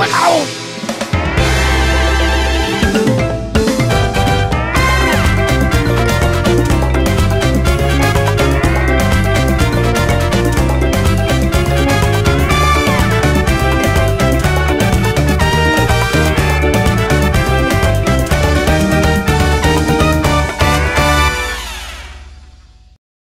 put out